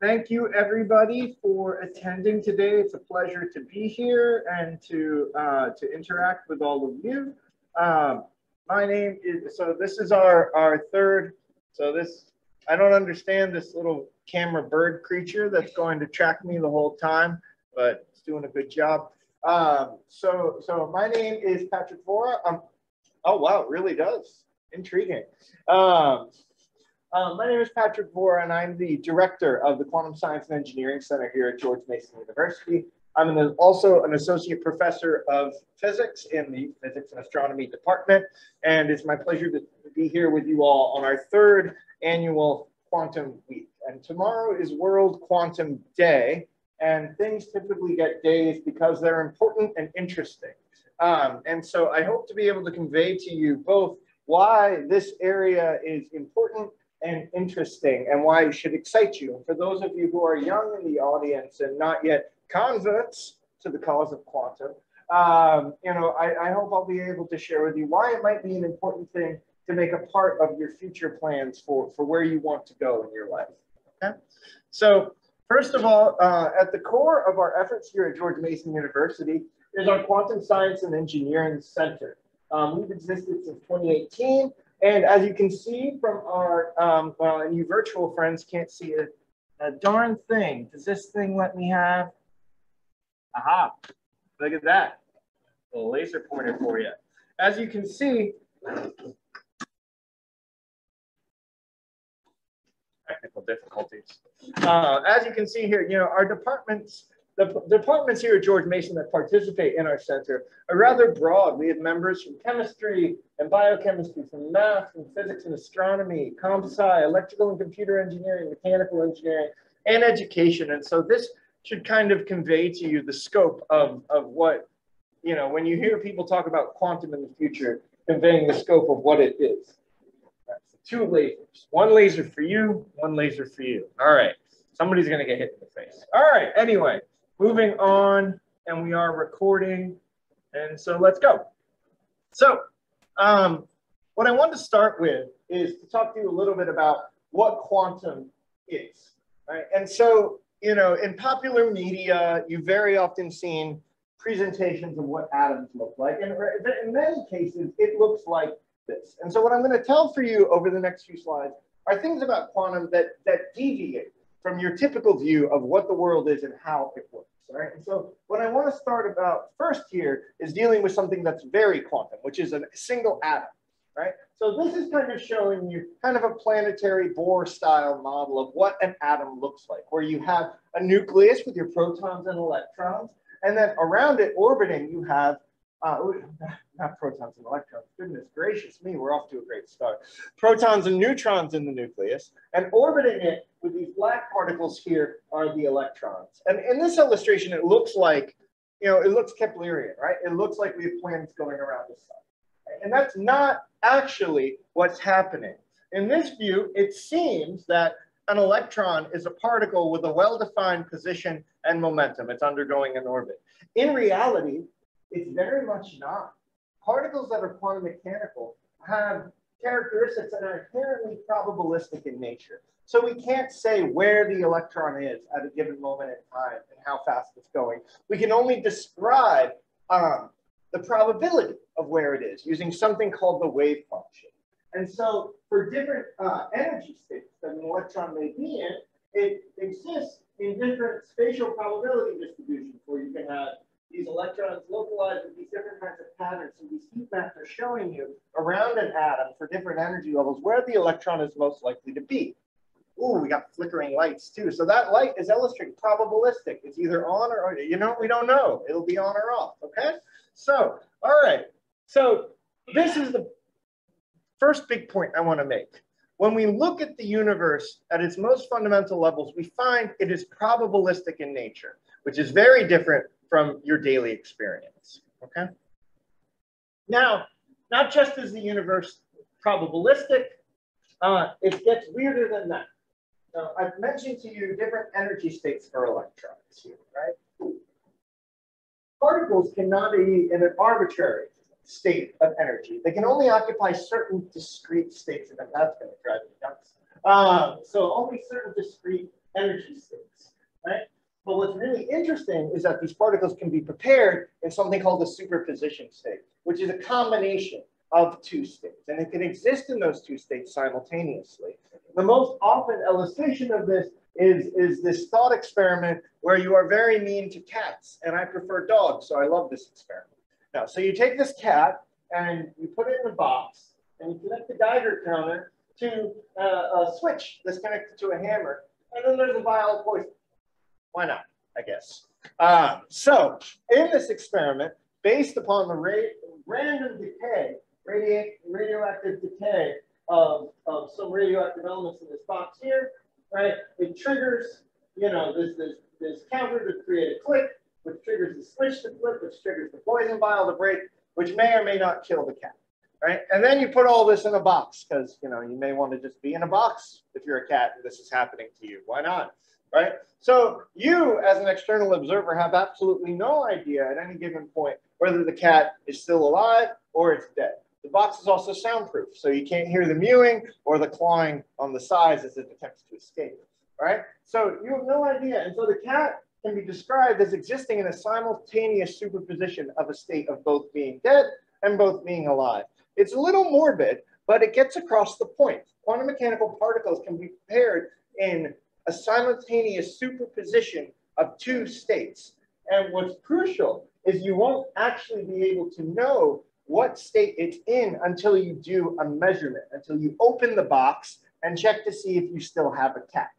thank you everybody for attending today. It's a pleasure to be here and to, uh, to interact with all of you. Um, my name is, so this is our, our third, so this, I don't understand this little camera bird creature that's going to track me the whole time, but it's doing a good job. Um, so, so my name is Patrick Vora. Um, oh, wow, it really does. Intriguing. Um, um, my name is Patrick Vora, and I'm the director of the Quantum Science and Engineering Center here at George Mason University. I'm an, also an associate professor of physics in the physics and astronomy department, and it's my pleasure to be here with you all on our third annual Quantum Week. And tomorrow is World Quantum Day, and things typically get days because they're important and interesting. Um, and so I hope to be able to convey to you both why this area is important and interesting and why it should excite you. For those of you who are young in the audience and not yet converts to the cause of quantum, um, you know, I, I hope I'll be able to share with you why it might be an important thing to make a part of your future plans for, for where you want to go in your life. Okay. So First of all, uh, at the core of our efforts here at George Mason University is our Quantum Science and Engineering Center. Um, we've existed since 2018, and as you can see from our, um, well, and you virtual friends can't see a, a darn thing. Does this thing let me have? Aha, look at that. A laser pointer for you. As you can see, technical difficulties. Uh, as you can see here, you know, our departments, the, the departments here at George Mason that participate in our center are rather broad. We have members from chemistry and biochemistry, from math, and physics and astronomy, comp sci, electrical and computer engineering, mechanical engineering, and education. And so this should kind of convey to you the scope of, of what, you know, when you hear people talk about quantum in the future, conveying the scope of what it is two lasers. One laser for you, one laser for you. All right. Somebody's to get hit in the face. All right. Anyway, moving on, and we are recording. And so let's go. So, um, what I want to start with is to talk to you a little bit about what quantum is. Right? And so, you know, in popular media, you've very often seen presentations of what atoms look like. And in many cases, it looks like this. And so what I'm going to tell for you over the next few slides are things about quantum that, that deviate from your typical view of what the world is and how it works. Right. And so what I want to start about first here is dealing with something that's very quantum, which is a single atom. Right. So this is kind of showing you kind of a planetary Bohr style model of what an atom looks like, where you have a nucleus with your protons and electrons, and then around it orbiting, you have uh, not protons and electrons, goodness gracious me, we're off to a great start. Protons and neutrons in the nucleus, and orbiting it with these black particles here are the electrons. And in this illustration, it looks like, you know, it looks Keplerian, right? It looks like we have planets going around the sun. And that's not actually what's happening. In this view, it seems that an electron is a particle with a well-defined position and momentum. It's undergoing an orbit. In reality, it's very much not. Particles that are quantum mechanical have characteristics that are inherently probabilistic in nature. So we can't say where the electron is at a given moment in time and how fast it's going. We can only describe um, the probability of where it is using something called the wave function. And so for different uh, energy states that an electron may be in, it exists in different spatial probability distributions where you can have these electrons localized with these different kinds of patterns. So these heat maps are showing you around an atom for different energy levels where the electron is most likely to be. Ooh, we got flickering lights too. So that light is illustrating probabilistic. It's either on or, you know, we don't know. It'll be on or off, okay? So, all right. So this is the first big point I want to make. When we look at the universe at its most fundamental levels, we find it is probabilistic in nature, which is very different from your daily experience, okay? Now, not just is the universe probabilistic, uh, it gets weirder than that. Now, I've mentioned to you different energy states for electrons here, right? Particles cannot be in an arbitrary state of energy. They can only occupy certain discrete states energy. That's going to drive me nuts. Um, so only certain discrete energy states. Interesting is that these particles can be prepared in something called a superposition state, which is a combination of two states. And it can exist in those two states simultaneously. The most often illustration of this is, is this thought experiment where you are very mean to cats, and I prefer dogs, so I love this experiment. Now, so you take this cat and you put it in a box, and you connect the Geiger counter to uh, a switch that's connected to a hammer, and then there's a vial of poison. Why not, I guess. Um, so in this experiment, based upon the rate, random decay, radi radioactive decay of, of some radioactive elements in this box here, right? It triggers, you know, this, this, this counter to create a click, which triggers the switch to flip, which triggers the poison vial to break, which may or may not kill the cat, right? And then you put all this in a box because, you know, you may want to just be in a box if you're a cat and this is happening to you. Why not, right? So you, as an external observer, have absolutely no idea at any given point whether the cat is still alive or it's dead. The box is also soundproof, so you can't hear the mewing or the clawing on the sides as it attempts to escape, right? So you have no idea. And so the cat can be described as existing in a simultaneous superposition of a state of both being dead and both being alive. It's a little morbid, but it gets across the point. Quantum mechanical particles can be prepared in a simultaneous superposition of two states. And what's crucial is you won't actually be able to know what state it's in until you do a measurement, until you open the box and check to see if you still have a cat.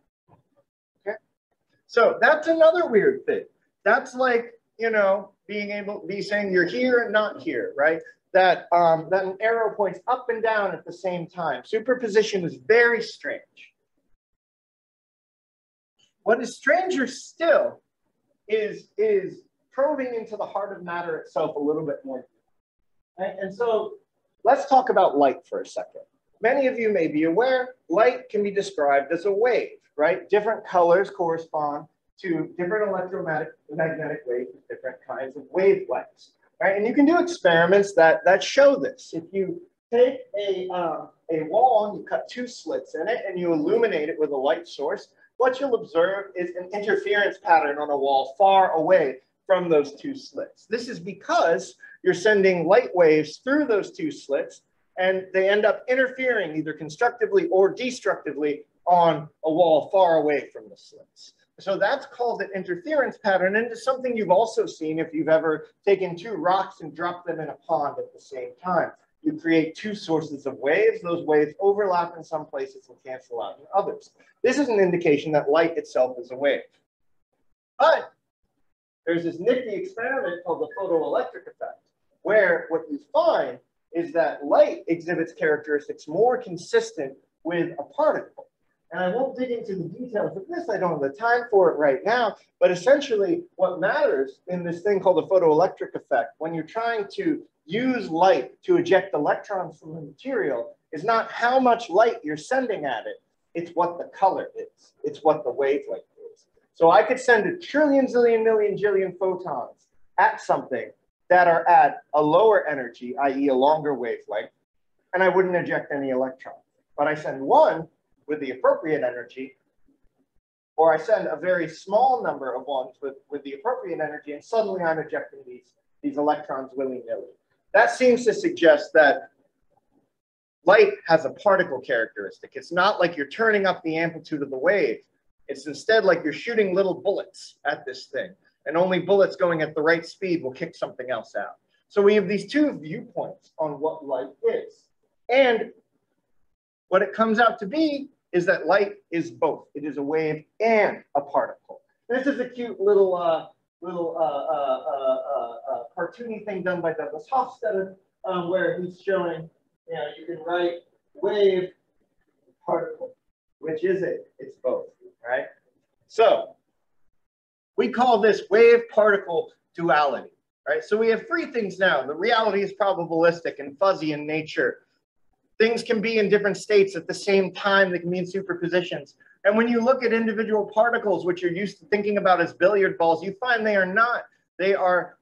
Okay? So that's another weird thing. That's like, you know, being able to be saying you're here and not here, right? That, um, that an arrow points up and down at the same time. Superposition is very strange. What is stranger still is, is probing into the heart of matter itself a little bit more? And so let's talk about light for a second. Many of you may be aware, light can be described as a wave, right? Different colors correspond to different electromagnetic waves different kinds of wavelengths, right? And you can do experiments that, that show this. If you take a, uh, a wall and you cut two slits in it and you illuminate it with a light source, what you'll observe is an interference pattern on a wall far away from those two slits. This is because you're sending light waves through those two slits and they end up interfering either constructively or destructively on a wall far away from the slits. So that's called an interference pattern and it's something you've also seen if you've ever taken two rocks and dropped them in a pond at the same time. You create two sources of waves. Those waves overlap in some places and cancel out in others. This is an indication that light itself is a wave. But there's this nifty experiment called the photoelectric effect where what you find is that light exhibits characteristics more consistent with a particle. And I won't dig into the details of this, I don't have the time for it right now, but essentially what matters in this thing called the photoelectric effect, when you're trying to use light to eject electrons from the material, is not how much light you're sending at it, it's what the color is, it's what the wavelength is. So I could send a trillion, zillion, million, jillion photons at something that are at a lower energy, i.e. a longer wavelength, and I wouldn't eject any electrons. But I send one with the appropriate energy, or I send a very small number of ones with, with the appropriate energy, and suddenly I'm ejecting these, these electrons willy-nilly. That seems to suggest that light has a particle characteristic. It's not like you're turning up the amplitude of the wave. It's instead like you're shooting little bullets at this thing and only bullets going at the right speed will kick something else out. So we have these two viewpoints on what light is. And what it comes out to be is that light is both. It is a wave and a particle. This is a cute little uh, little uh, uh, uh, uh cartoony thing done by Douglas Hofstadter, um, where he's showing, you know, you can write wave, particle. Which is it? It's both, right? So we call this wave particle duality, right? So we have three things now. The reality is probabilistic and fuzzy in nature. Things can be in different states at the same time. They can be in superpositions. And when you look at individual particles, which you're used to thinking about as billiard balls, you find they are not. They are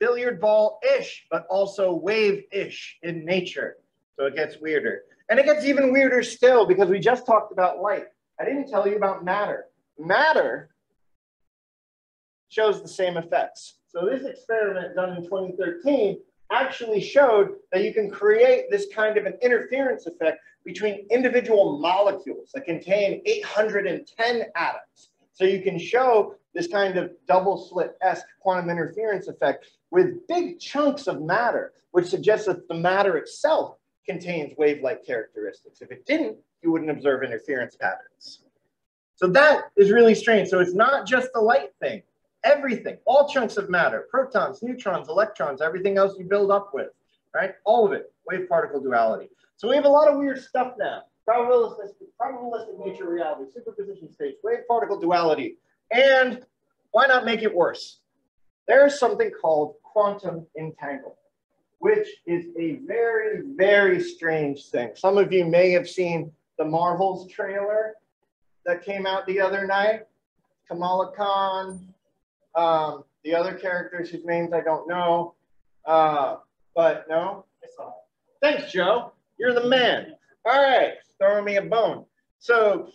billiard ball-ish, but also wave-ish in nature. So it gets weirder. And it gets even weirder still because we just talked about light. I didn't tell you about matter. Matter shows the same effects. So this experiment done in 2013 actually showed that you can create this kind of an interference effect between individual molecules that contain 810 atoms. So you can show this kind of double slit-esque quantum interference effect with big chunks of matter, which suggests that the matter itself contains wave-like characteristics. If it didn't, you wouldn't observe interference patterns. So that is really strange. So it's not just the light thing everything, all chunks of matter, protons, neutrons, electrons, everything else you build up with, right? All of it, wave particle duality. So we have a lot of weird stuff now. Probabilistic, probabilistic nature reality, superposition states, wave particle duality. And why not make it worse? There's something called quantum entanglement, which is a very, very strange thing. Some of you may have seen the Marvels trailer that came out the other night. Kamala Khan, um, the other characters whose names I don't know, uh, but no, I saw it. Thanks, Joe. You're the man. All right, throwing me a bone. So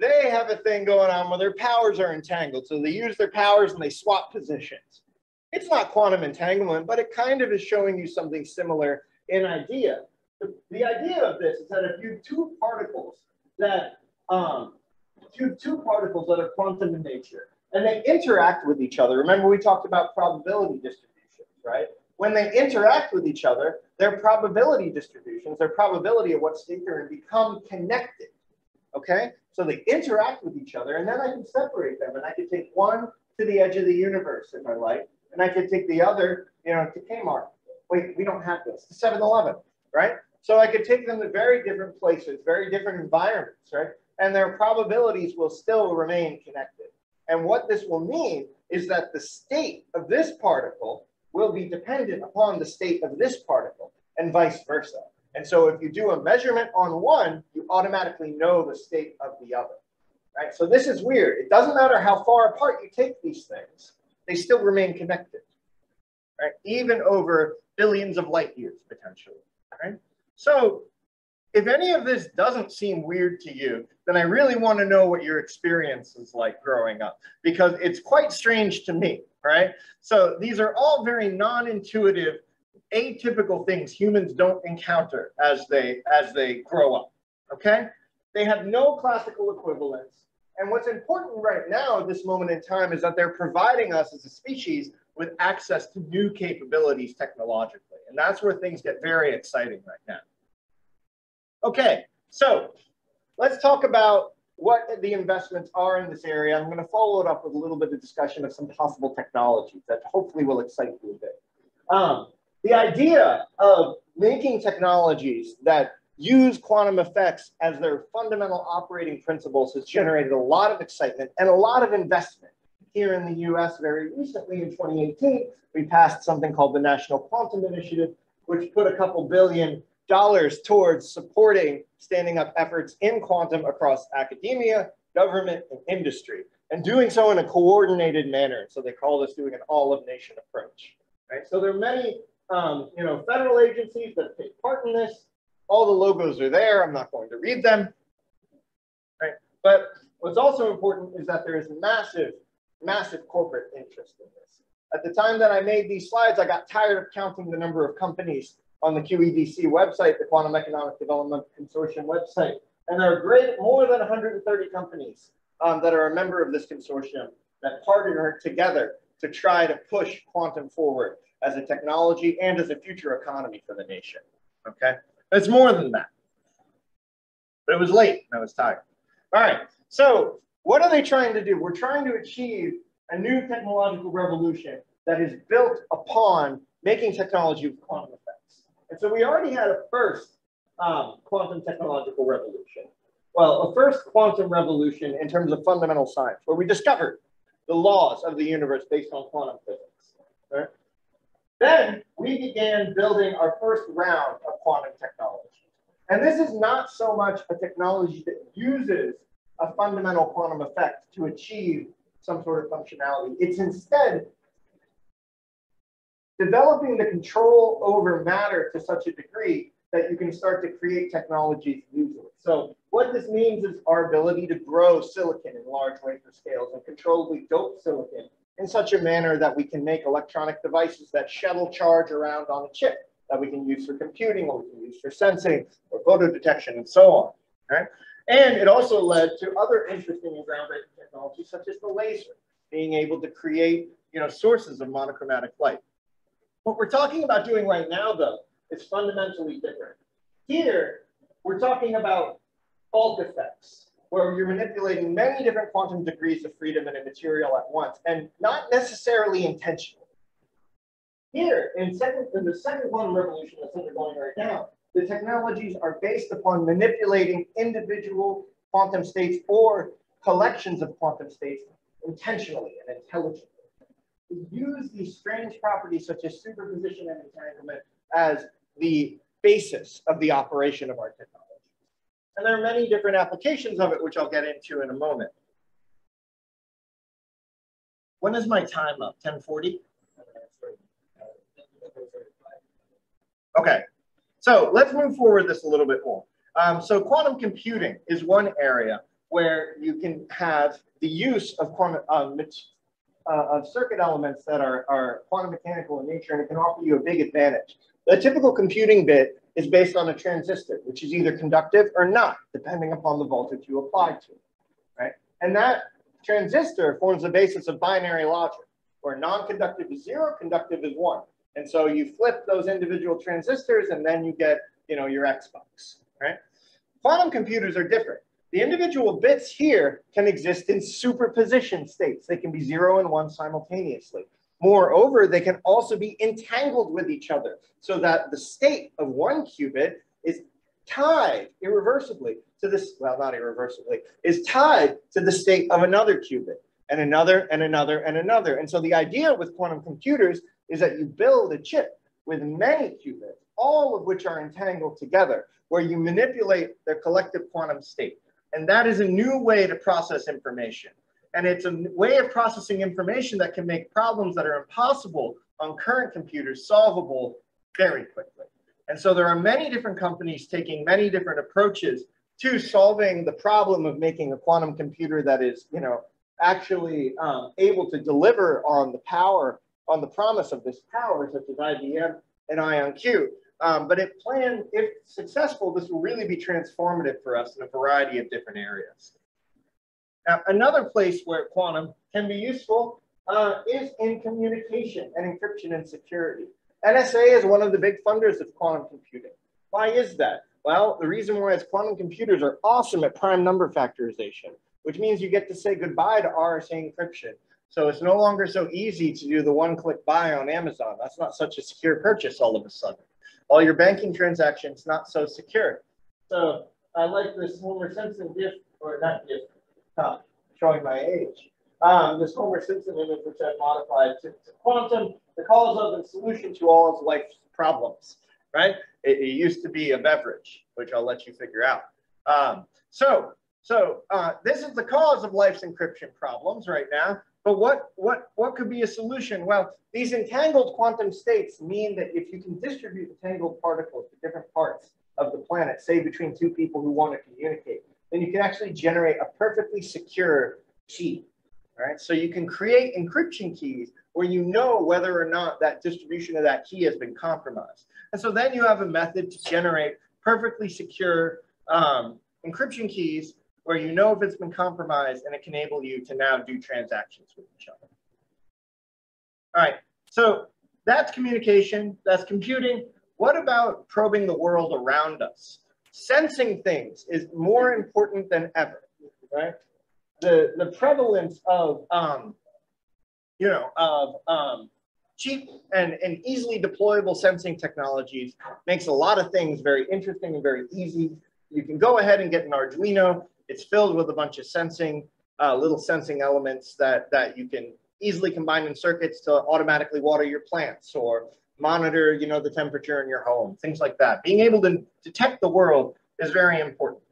they have a thing going on where their powers are entangled. So they use their powers and they swap positions. It's not quantum entanglement, but it kind of is showing you something similar in idea. The, the idea of this is that if you two particles that um, two, two particles that are quantum in nature, and they interact with each other. Remember, we talked about probability distributions, right? When they interact with each other, their probability distributions, their probability of what state they're in, become connected. Okay? So they interact with each other, and then I can separate them, and I can take one to the edge of the universe if I like, and I can take the other, you know, to Kmart. Wait, we don't have this. To 7-Eleven, right? So I could take them to very different places, very different environments, right? And their probabilities will still remain connected. And what this will mean is that the state of this particle will be dependent upon the state of this particle and vice versa. And so if you do a measurement on one, you automatically know the state of the other. Right? So this is weird. It doesn't matter how far apart you take these things, they still remain connected. Right? Even over billions of light years potentially. Right? So if any of this doesn't seem weird to you, then I really want to know what your experience is like growing up because it's quite strange to me, right? So these are all very non-intuitive, atypical things humans don't encounter as they as they grow up, okay? They have no classical equivalents. And what's important right now at this moment in time is that they're providing us as a species with access to new capabilities technologically. And that's where things get very exciting right now. Okay, so let's talk about what the investments are in this area. I'm going to follow it up with a little bit of discussion of some possible technologies that hopefully will excite you a bit. Um, the idea of making technologies that use quantum effects as their fundamental operating principles has generated a lot of excitement and a lot of investment. Here in the US, very recently in 2018, we passed something called the National Quantum Initiative, which put a couple billion dollars towards supporting standing up efforts in quantum across academia, government, and industry, and doing so in a coordinated manner. So they call this doing an all-of-nation approach. Right? So there are many um, you know, federal agencies that take part in this. All the logos are there. I'm not going to read them. Right? But what's also important is that there is massive, massive corporate interest in this. At the time that I made these slides, I got tired of counting the number of companies on the QEDC website, the Quantum Economic Development Consortium website. And there are great, more than 130 companies um, that are a member of this consortium that partner together to try to push quantum forward as a technology and as a future economy for the nation. Okay, it's more than that. But it was late and I was tired. All right, so what are they trying to do? We're trying to achieve a new technological revolution that is built upon making technology quantum and so we already had a first um, quantum technological revolution. Well, a first quantum revolution in terms of fundamental science, where we discovered the laws of the universe based on quantum physics. Right? Then we began building our first round of quantum technology. And this is not so much a technology that uses a fundamental quantum effect to achieve some sort of functionality. It's instead developing the control over matter to such a degree that you can start to create technologies using it. So what this means is our ability to grow silicon in large wafer scales and controllably dope silicon in such a manner that we can make electronic devices that shuttle charge around on a chip that we can use for computing or we can use for sensing or photo detection and so on. Right? And it also led to other interesting and groundbreaking technologies such as the laser, being able to create you know, sources of monochromatic light. What we're talking about doing right now, though, is fundamentally different. Here, we're talking about Bulk effects, where you're manipulating many different quantum degrees of freedom in a material at once, and not necessarily intentionally. Here, in, second, in the second quantum revolution that's undergoing right now, the technologies are based upon manipulating individual quantum states or collections of quantum states intentionally and intelligently. Use these strange properties such as superposition and entanglement as the basis of the operation of our technology. And there are many different applications of it, which I'll get into in a moment. When is my time up? 1040? Okay, so let's move forward this a little bit more. Um, so quantum computing is one area where you can have the use of quantum uh, uh, of circuit elements that are, are quantum mechanical in nature, and it can offer you a big advantage. The typical computing bit is based on a transistor, which is either conductive or not, depending upon the voltage you apply to it, right? And that transistor forms the basis of binary logic, where non-conductive is zero, conductive is one. And so you flip those individual transistors and then you get, you know, your Xbox, right? Quantum computers are different. The individual bits here can exist in superposition states. They can be zero and one simultaneously. Moreover, they can also be entangled with each other so that the state of one qubit is tied irreversibly to this, well, not irreversibly, is tied to the state of another qubit and another and another and another. And so the idea with quantum computers is that you build a chip with many qubits, all of which are entangled together, where you manipulate their collective quantum state. And that is a new way to process information. And it's a way of processing information that can make problems that are impossible on current computers solvable very quickly. And so there are many different companies taking many different approaches to solving the problem of making a quantum computer that is, you know, actually um, able to deliver on the power, on the promise of this power, such as IBM and IonQ. Um, but if planned, if successful, this will really be transformative for us in a variety of different areas. Now, another place where quantum can be useful uh, is in communication and encryption and security. NSA is one of the big funders of quantum computing. Why is that? Well, the reason why is quantum computers are awesome at prime number factorization, which means you get to say goodbye to RSA encryption. So it's no longer so easy to do the one-click buy on Amazon. That's not such a secure purchase all of a sudden. All your banking transactions not so secure. So I like this Homer Simpson gift, or not gift, huh, showing my age. Um, this Homer Simpson image, which I've modified to, to, quantum, the cause of and solution to all of life's problems, right? It, it, used to be a beverage, which I'll let you figure out. Um, so, so uh, this is the cause of life's encryption problems right now. But what, what, what could be a solution? Well, these entangled quantum states mean that if you can distribute entangled particles to different parts of the planet, say between two people who want to communicate, then you can actually generate a perfectly secure key. Right? So you can create encryption keys where you know whether or not that distribution of that key has been compromised. And so then you have a method to generate perfectly secure um, encryption keys where you know if it's been compromised and it can enable you to now do transactions with each other. All right, so that's communication, that's computing. What about probing the world around us? sensing things is more important than ever, right? The, the prevalence of, um, you know, of um, cheap and, and easily deployable sensing technologies makes a lot of things very interesting and very easy. You can go ahead and get an Arduino. It's filled with a bunch of sensing, uh, little sensing elements that, that you can easily combine in circuits to automatically water your plants or monitor, you know, the temperature in your home, things like that. Being able to detect the world is very important.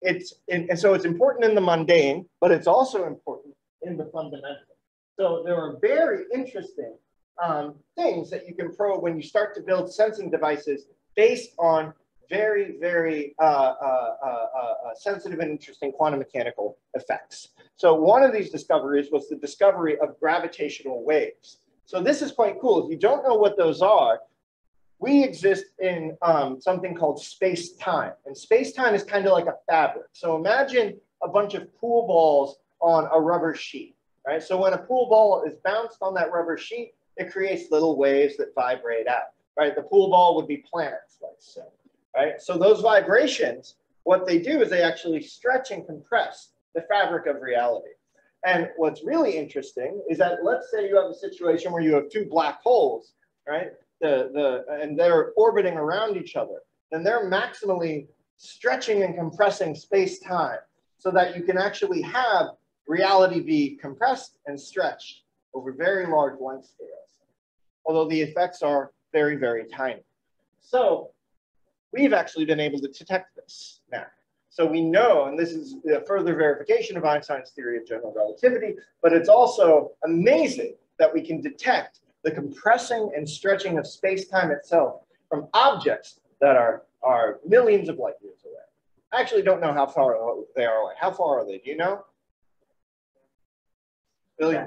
It's and so it's important in the mundane, but it's also important in the fundamental. So there are very interesting um, things that you can probe when you start to build sensing devices based on very, very uh, uh, uh, uh sensitive and interesting quantum mechanical effects. So one of these discoveries was the discovery of gravitational waves. So this is quite cool. If you don't know what those are, we exist in um, something called space-time. And space-time is kind of like a fabric. So imagine a bunch of pool balls on a rubber sheet, right? So when a pool ball is bounced on that rubber sheet, it creates little waves that vibrate out, right? The pool ball would be planets, let's say, right? So those vibrations, what they do is they actually stretch and compress the fabric of reality. And what's really interesting is that let's say you have a situation where you have two black holes, right? The, the, and they're orbiting around each other, then they're maximally stretching and compressing space-time so that you can actually have reality be compressed and stretched over very large length scales, although the effects are very, very tiny. So we've actually been able to detect this now. So we know, and this is a further verification of Einstein's theory of general relativity, but it's also amazing that we can detect the compressing and stretching of space-time itself from objects that are, are millions of light years away. I actually don't know how far they are away. How far are they? Do you know? Billion.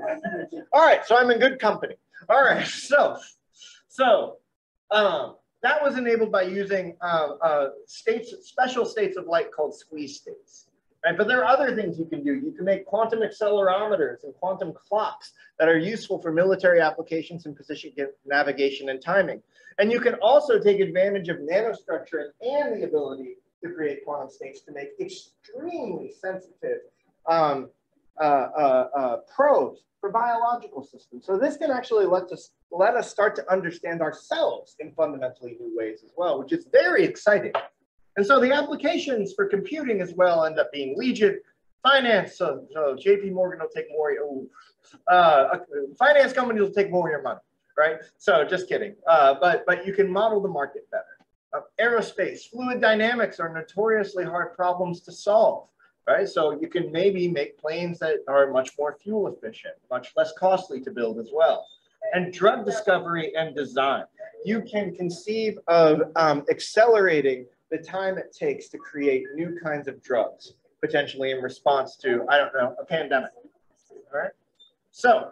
All right, so I'm in good company. All right, so, so um, that was enabled by using uh, uh, states, special states of light called squeeze states. Right? But there are other things you can do. You can make quantum accelerometers and quantum clocks that are useful for military applications in position navigation and timing. And you can also take advantage of nanostructure and the ability to create quantum states to make extremely sensitive um, probes for biological systems. So this can actually let us, let us start to understand ourselves in fundamentally new ways as well, which is very exciting. And so the applications for computing as well end up being Legion, finance, so, so JP Morgan will take more, oh, uh, finance companies will take more of your money, right? So just kidding. Uh, but, but you can model the market better. Uh, aerospace, fluid dynamics are notoriously hard problems to solve right? So you can maybe make planes that are much more fuel efficient, much less costly to build as well. And drug discovery and design. You can conceive of um, accelerating the time it takes to create new kinds of drugs, potentially in response to, I don't know, a pandemic, all right? So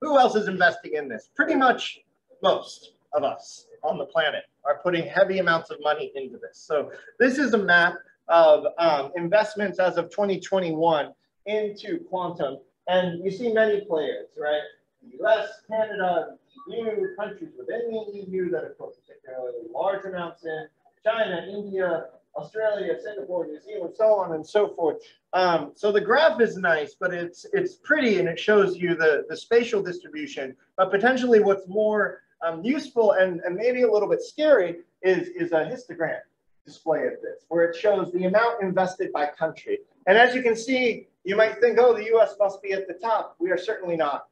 who else is investing in this? Pretty much most of us on the planet are putting heavy amounts of money into this. So this is a map of um, investments as of 2021 into quantum. And you see many players, right? The US, Canada, EU, countries within the EU that have put particularly large amounts in, China, India, Australia, Singapore, New Zealand, so on and so forth. Um, so the graph is nice, but it's it's pretty and it shows you the, the spatial distribution. But potentially what's more um, useful and, and maybe a little bit scary is, is a histogram display of this, where it shows the amount invested by country. And as you can see, you might think, oh, the US must be at the top. We are certainly not,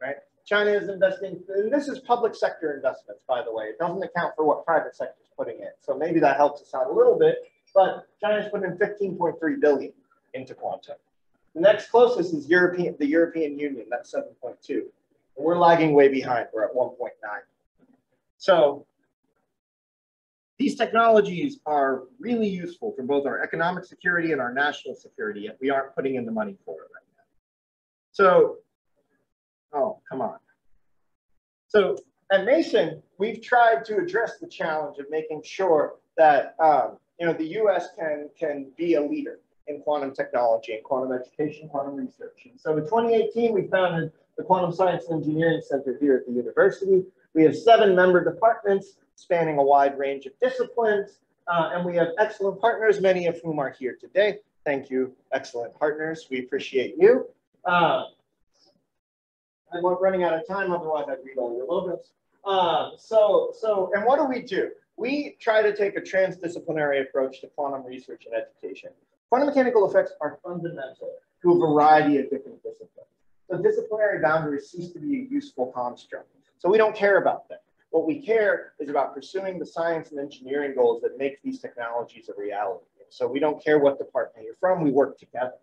right? China is investing, and this is public sector investments, by the way. It doesn't account for what private sector is putting in. So maybe that helps us out a little bit, but China's put in 15.3 billion into quantum. The next closest is European, the European Union, that's 7.2. We're lagging way behind, we're at 1.9. So these technologies are really useful for both our economic security and our national security, yet we aren't putting in the money for it right now. So, oh, come on. So at Mason, we've tried to address the challenge of making sure that um, you know the U.S. can can be a leader in quantum technology and quantum education, quantum research. And so in 2018, we founded the Quantum Science and Engineering Center here at the university. We have seven member departments spanning a wide range of disciplines. Uh, and we have excellent partners, many of whom are here today. Thank you, excellent partners. We appreciate you. Uh, I'm running out of time, otherwise I'd read all your logos. Uh, so, so, and what do we do? We try to take a transdisciplinary approach to quantum research and education. Quantum mechanical effects are fundamental to a variety of different disciplines. So disciplinary boundaries cease to be a useful construct. So we don't care about them. What we care is about pursuing the science and engineering goals that make these technologies a reality. So we don't care what department you're from, we work together,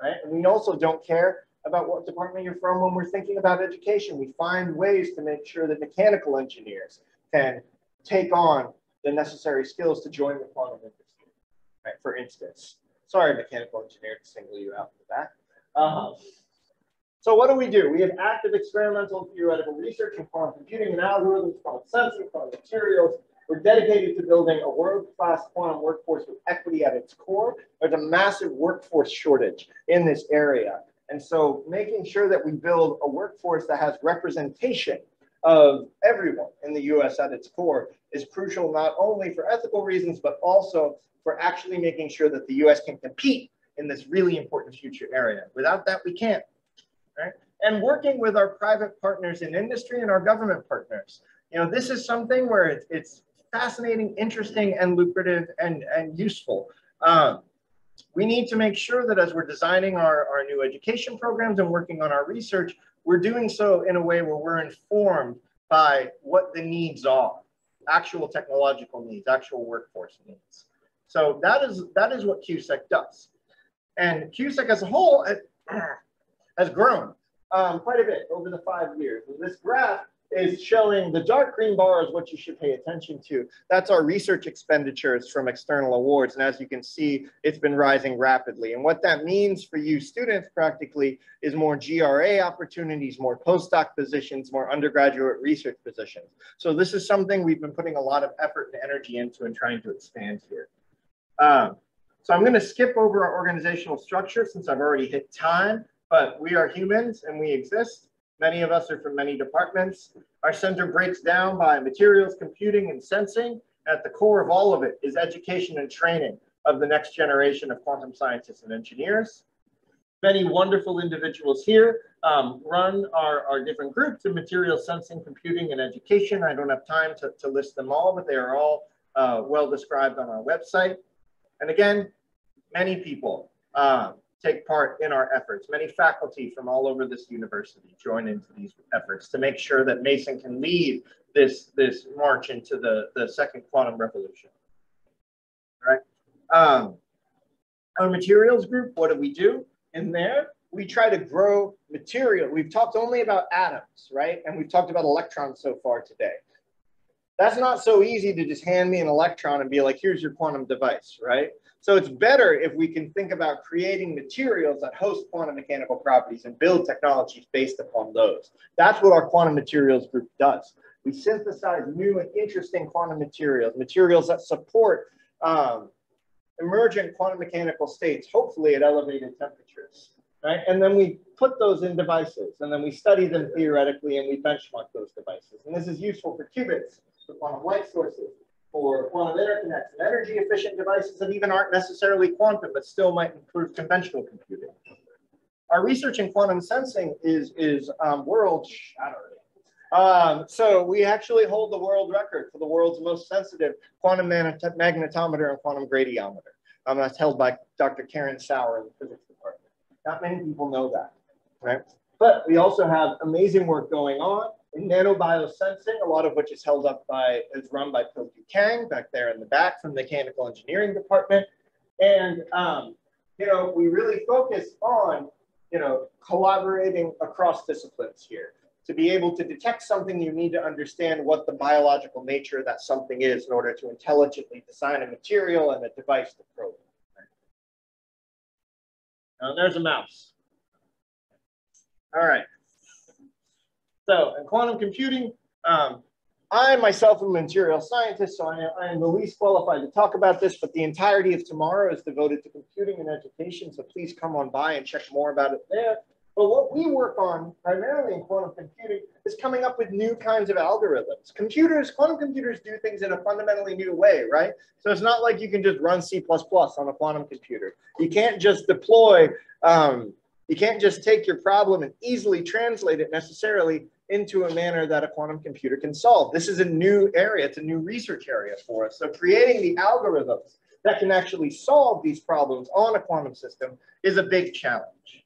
right? And we also don't care about what department you're from when we're thinking about education. We find ways to make sure that mechanical engineers can take on the necessary skills to join the quantum industry, right? For instance, sorry, mechanical engineer, to single you out in the back. Um, So what do we do? We have active experimental and theoretical research in quantum computing and algorithms, quantum sensing, quantum materials. We're dedicated to building a world-class quantum workforce with equity at its core. There's a massive workforce shortage in this area. And so making sure that we build a workforce that has representation of everyone in the US at its core is crucial not only for ethical reasons, but also for actually making sure that the US can compete in this really important future area. Without that, we can't, right? And working with our private partners in industry and our government partners. You know, this is something where it's, it's fascinating, interesting, and lucrative and, and useful. Um, we need to make sure that as we're designing our, our new education programs and working on our research, we're doing so in a way where we're informed by what the needs are, actual technological needs, actual workforce needs. So that is, that is what QSEC does. And QSEC as a whole has grown um, quite a bit over the five years. This graph is showing the dark green bar is what you should pay attention to. That's our research expenditures from external awards. And as you can see, it's been rising rapidly. And what that means for you students practically is more GRA opportunities, more postdoc positions, more undergraduate research positions. So this is something we've been putting a lot of effort and energy into and trying to expand here. Um, so I'm going to skip over our organizational structure since I've already hit time, but we are humans and we exist. Many of us are from many departments. Our center breaks down by materials, computing, and sensing. At the core of all of it is education and training of the next generation of quantum scientists and engineers. Many wonderful individuals here um, run our, our different groups in material sensing, computing, and education. I don't have time to, to list them all, but they are all uh, well described on our website. And again, many people um, take part in our efforts. Many faculty from all over this university join into these efforts to make sure that Mason can lead this, this march into the, the second quantum revolution. All right. Um, our materials group, what do we do? In there, we try to grow material. We've talked only about atoms, right? And we've talked about electrons so far today. That's not so easy to just hand me an electron and be like, here's your quantum device, right? So it's better if we can think about creating materials that host quantum mechanical properties and build technologies based upon those. That's what our quantum materials group does. We synthesize new and interesting quantum materials, materials that support um, emergent quantum mechanical states, hopefully at elevated temperatures. Right? And then we put those in devices and then we study them theoretically and we benchmark those devices. And this is useful for qubits, for quantum light sources, for quantum interconnects and energy efficient devices that even aren't necessarily quantum, but still might improve conventional computing. Our research in quantum sensing is, is um, world shattering. Um, so we actually hold the world record for the world's most sensitive quantum magnetometer and quantum gradiometer. Um, that's held by Dr. Karen Sauer in the physics department. Not many people know that, right? But we also have amazing work going on nanobiosensing, a lot of which is held up by, is run by Pil Kang back there in the back from the mechanical engineering department. And, um, you know, we really focus on, you know, collaborating across disciplines here. To be able to detect something, you need to understand what the biological nature of that something is in order to intelligently design a material and a device to probe. Now there's a mouse. All right. So in quantum computing, um, I myself am a material scientist, so I, I, am the least qualified to talk about this, but the entirety of tomorrow is devoted to computing and education, so please come on by and check more about it there. But what we work on primarily in quantum computing is coming up with new kinds of algorithms. Computers, quantum computers do things in a fundamentally new way, right? So it's not like you can just run C++ on a quantum computer. You can't just deploy, um, you can't just take your problem and easily translate it necessarily into a manner that a quantum computer can solve. This is a new area, it's a new research area for us. So creating the algorithms that can actually solve these problems on a quantum system is a big challenge.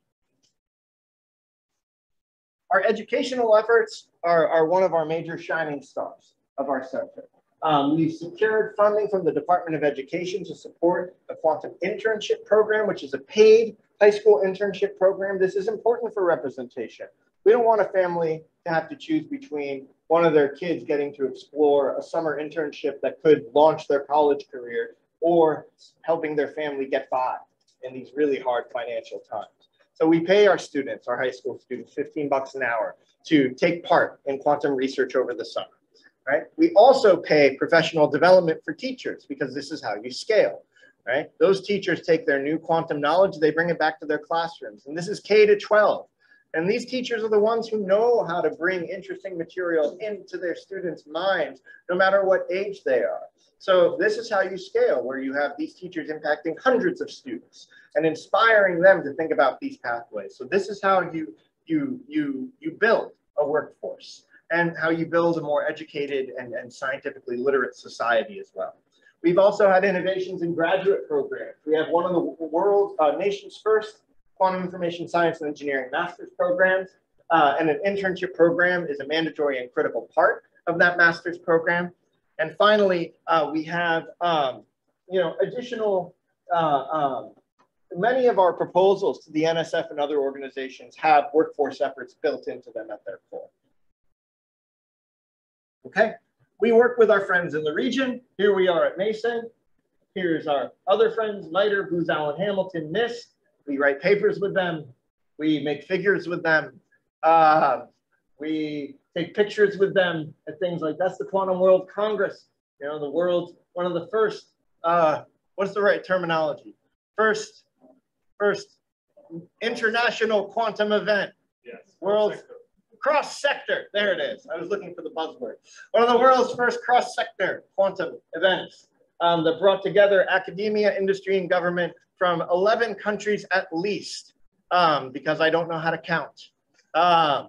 Our educational efforts are, are one of our major shining stars of our center. Um, we've secured funding from the Department of Education to support a quantum internship program, which is a paid high school internship program. This is important for representation. We don't want a family to have to choose between one of their kids getting to explore a summer internship that could launch their college career or helping their family get by in these really hard financial times. So we pay our students, our high school students, 15 bucks an hour to take part in quantum research over the summer, right? We also pay professional development for teachers because this is how you scale, right? Those teachers take their new quantum knowledge, they bring it back to their classrooms. And this is K to 12. And these teachers are the ones who know how to bring interesting material into their students' minds, no matter what age they are. So this is how you scale, where you have these teachers impacting hundreds of students and inspiring them to think about these pathways. So this is how you you you you build a workforce and how you build a more educated and, and scientifically literate society as well. We've also had innovations in graduate programs. We have one of the world's uh, nation's first quantum information science and engineering master's programs. Uh, and an internship program is a mandatory and critical part of that master's program. And finally, uh, we have, um, you know, additional, uh, um, many of our proposals to the NSF and other organizations have workforce efforts built into them at their core. Okay, we work with our friends in the region. Here we are at Mason. Here's our other friends, MITRE, Booz Allen Hamilton, NIST. We write papers with them. We make figures with them. Uh, we take pictures with them and things like that's the Quantum World Congress. You know, the world's one of the first, uh, what's the right terminology? First, first international quantum event. Yes. World cross sector. There it is. I was looking for the buzzword. One of the world's first cross sector quantum events um, that brought together academia, industry, and government from 11 countries at least, um, because I don't know how to count. Um,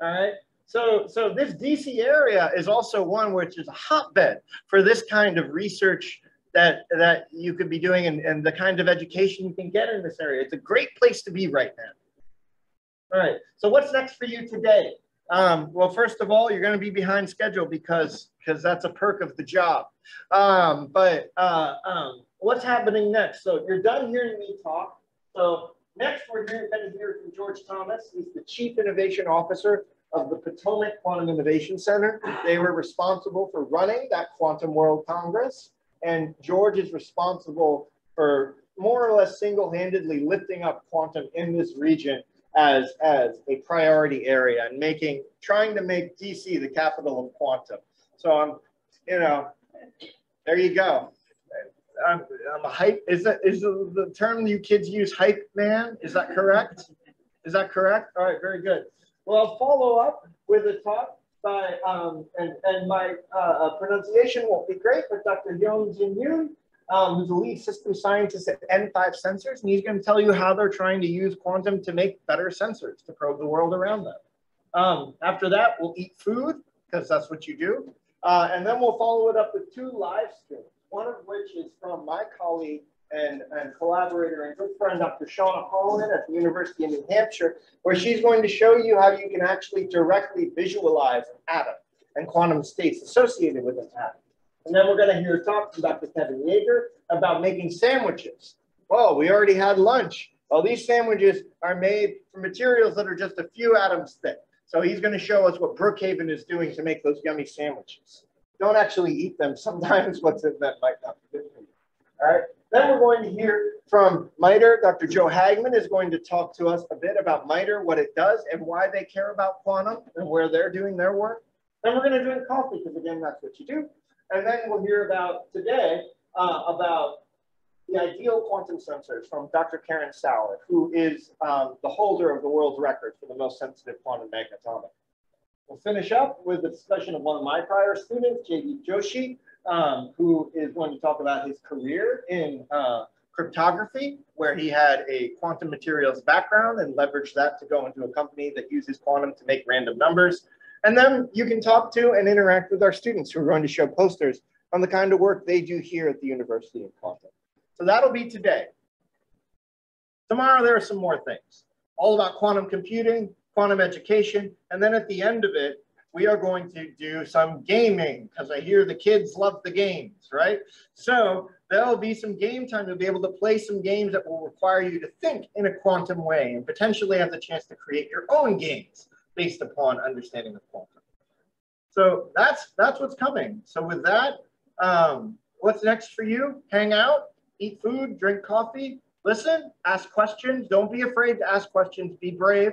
all right. So, so this DC area is also one which is a hotbed for this kind of research that, that you could be doing and, and the kind of education you can get in this area. It's a great place to be right now. All right, so what's next for you today? Um, well, first of all, you're going to be behind schedule because because that's a perk of the job. Um, but uh, um, what's happening next? So you're done hearing me talk. So next, we're going to hear from George Thomas. He's the Chief Innovation Officer of the Potomac Quantum Innovation Center. They were responsible for running that Quantum World Congress. And George is responsible for more or less single-handedly lifting up quantum in this region as, as a priority area and making, trying to make DC the capital of quantum. So I'm, you know, there you go. I'm, I'm a hype. Is that is the, term you kids use hype man? Is that correct? Is that correct? All right, very good. Well, I'll follow up with a talk by, um, and, and my uh, uh pronunciation won't be great, but Dr. Yeon Jin Yoon, um, who's the lead system scientist at N5 Sensors, and he's going to tell you how they're trying to use quantum to make better sensors to probe the world around them. Um, after that, we'll eat food, because that's what you do. Uh, and then we'll follow it up with two live streams, one of which is from my colleague, and, and collaborator and good friend, Dr. Shauna Holloman at the University of New Hampshire, where she's going to show you how you can actually directly visualize an atom and quantum states associated with an atom. And then we're going to hear a talk from Dr. Kevin Yager about making sandwiches. Oh, we already had lunch. Well, these sandwiches are made from materials that are just a few atoms thick. So he's going to show us what Brookhaven is doing to make those yummy sandwiches. Don't actually eat them. Sometimes what's in might not be good for you. All right. Then we're going to hear from MITRE. Dr. Joe Hagman is going to talk to us a bit about MITRE, what it does, and why they care about quantum and where they're doing their work. Then we're going to drink coffee because, again, that's what you do. And then we'll hear about today uh, about the ideal quantum sensors from Dr. Karen Sauer, who is um, the holder of the world's record for the most sensitive quantum magnetometer. We'll finish up with a discussion of one of my prior students, J.D. Joshi, um, who is going to talk about his career in uh, cryptography, where he had a quantum materials background and leveraged that to go into a company that uses quantum to make random numbers. And then you can talk to and interact with our students who are going to show posters on the kind of work they do here at the University of Quantum. So that'll be today. Tomorrow, there are some more things, all about quantum computing, quantum education, and then at the end of it, we are going to do some gaming because I hear the kids love the games, right? So there'll be some game time to be able to play some games that will require you to think in a quantum way and potentially have the chance to create your own games based upon understanding of quantum. So that's that's what's coming. So with that, um, what's next for you? Hang out, eat food, drink coffee, listen, ask questions. Don't be afraid to ask questions. Be brave,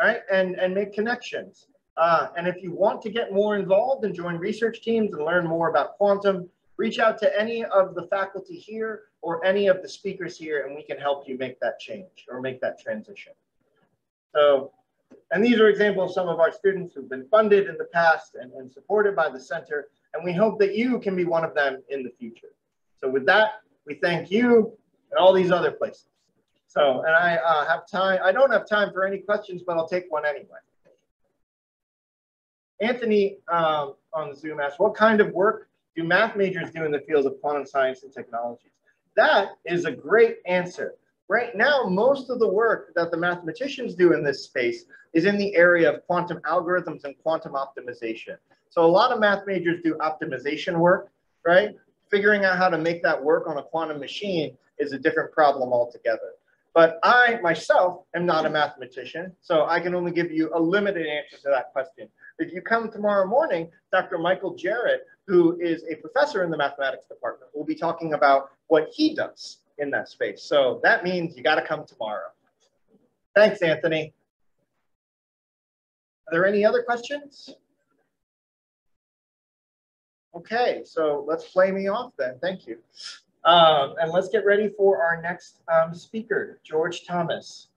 right? And, and make connections. Uh, and if you want to get more involved and join research teams and learn more about quantum, reach out to any of the faculty here or any of the speakers here, and we can help you make that change or make that transition. So, and these are examples of some of our students who've been funded in the past and, and supported by the center, and we hope that you can be one of them in the future. So with that, we thank you and all these other places. So, and I uh, have time, I don't have time for any questions, but I'll take one anyway. Anthony um, on Zoom asked, what kind of work do math majors do in the field of quantum science and technologies? That is a great answer. Right now, most of the work that the mathematicians do in this space is in the area of quantum algorithms and quantum optimization. So a lot of math majors do optimization work, right? Figuring out how to make that work on a quantum machine is a different problem altogether. But I myself am not a mathematician, so I can only give you a limited answer to that question. If you come tomorrow morning, Dr. Michael Jarret, who is a professor in the mathematics department, will be talking about what he does in that space. So that means you got to come tomorrow. Thanks, Anthony. Are there any other questions? Okay, so let's play me off then. Thank you. Um, and let's get ready for our next um, speaker, George Thomas.